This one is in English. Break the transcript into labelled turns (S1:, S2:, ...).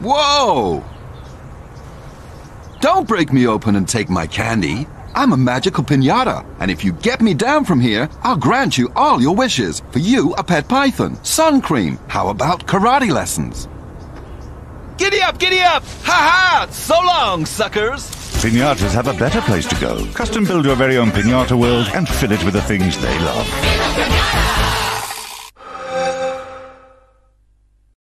S1: Whoa! Don't break me open and take my candy. I'm a magical pinata, and if you get me down from here, I'll grant you all your wishes. For you, a pet python, sun cream. How about karate lessons?
S2: Giddy up, giddy up! Ha ha! So long, suckers!
S3: Pinatas have a better place to go. Custom build your very own pinata world and fill it with the things they love.